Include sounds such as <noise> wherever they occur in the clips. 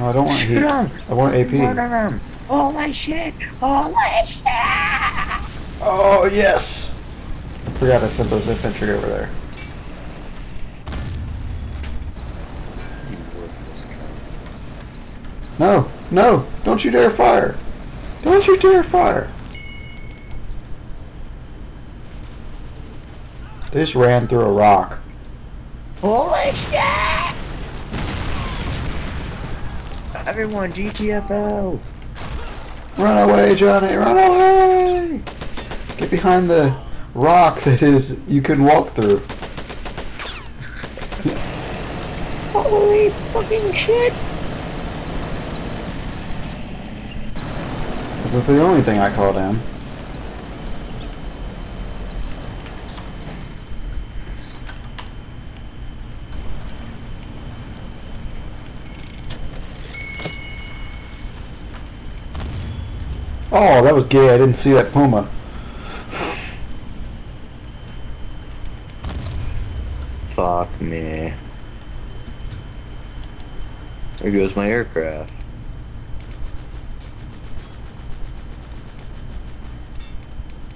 No, I don't want heat. Shoot him! I want AP. Murder him! Holy shit! Holy shit! Oh, yes! I forgot I sent those infantry over there. You worthless cunt. No, no, don't you dare fire. Don't you dare fire. They just ran through a rock. Holy shit! Everyone, GTFO! Run away, Johnny, run away! Get behind the rock that is you can walk through. Holy fucking shit! That's the only thing I called him. Oh, that was gay. I didn't see that puma. Fuck me. There goes my aircraft.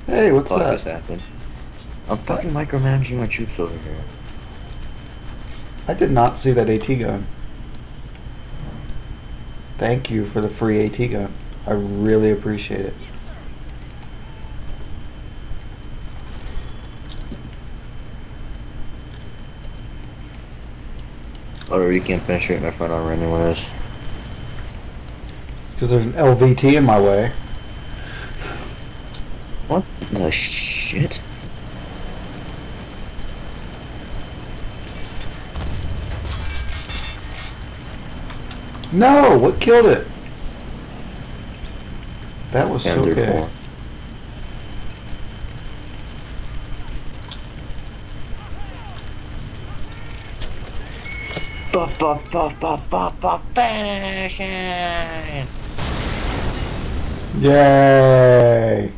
Hey, what's Fuck that? this happened. I'm fucking micromanaging my troops over here. I did not see that AT gun. Thank you for the free AT gun. I really appreciate it. Oh, you can't penetrate my front armor anyways. Because there's an LVT in my way. What the shit? No! What killed it? That was so Ender gay. four. Buff, buff, buff, buff, buff, buff, finishing! Yay!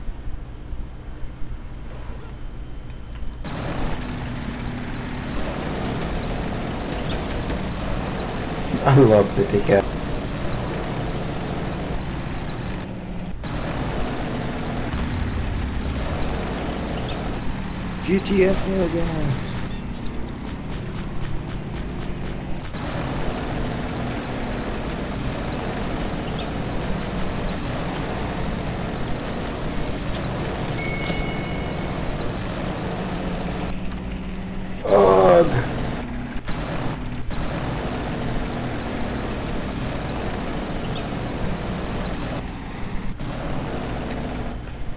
I love the ticket. GTF again.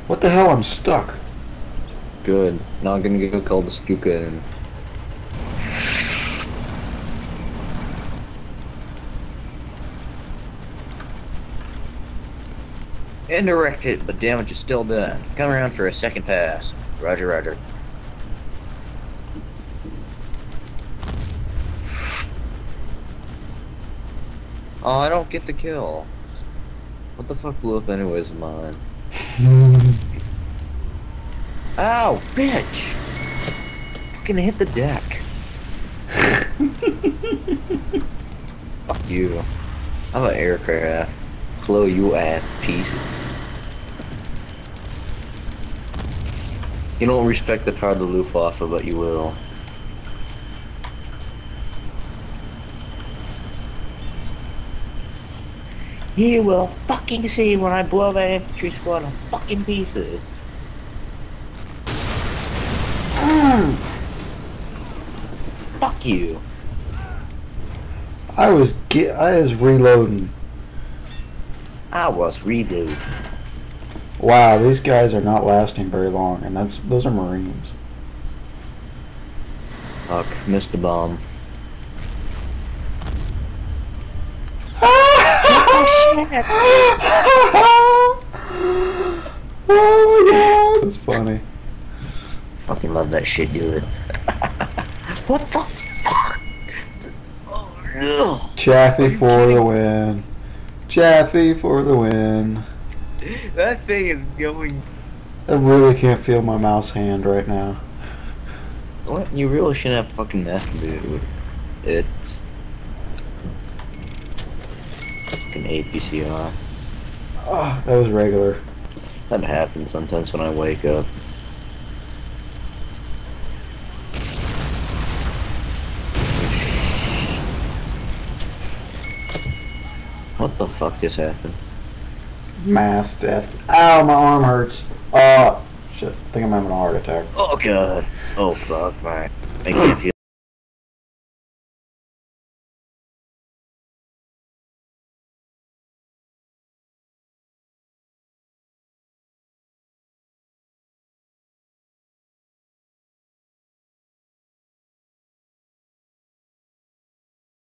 What the hell? I'm stuck. Good. Now I'm gonna go call the Stuka and Indirected, but damage is still done. Come around for a second pass. Roger, roger. Oh, I don't get the kill. What the fuck blew up anyways mine? <laughs> Ow, bitch! Fucking hit the deck. <laughs> Fuck you. I'm an aircraft. Blow you ass pieces. You don't respect the power of the Luftwaffe, but you will. You will fucking see when I blow that infantry squad to fucking pieces. Fuck you. I was get. I was reloading. I was redo. Wow, these guys are not lasting very long, and that's those are Marines. Fuck, missed the bomb. <laughs> oh my god, that's funny. Fucking love that shit, dude. <laughs> what the fuck? No. Chaffee for the win. Chaffee for the win. That thing is going. I really can't feel my mouse hand right now. What? You really shouldn't have fucking meth, dude. It's. fucking APCR. Oh, ah, that was regular. That happens sometimes when I wake up. What the fuck just happened? Mass death. Ow, my arm hurts. Oh, shit. I think I'm having a heart attack. Oh god. Oh fuck, my. I can't feel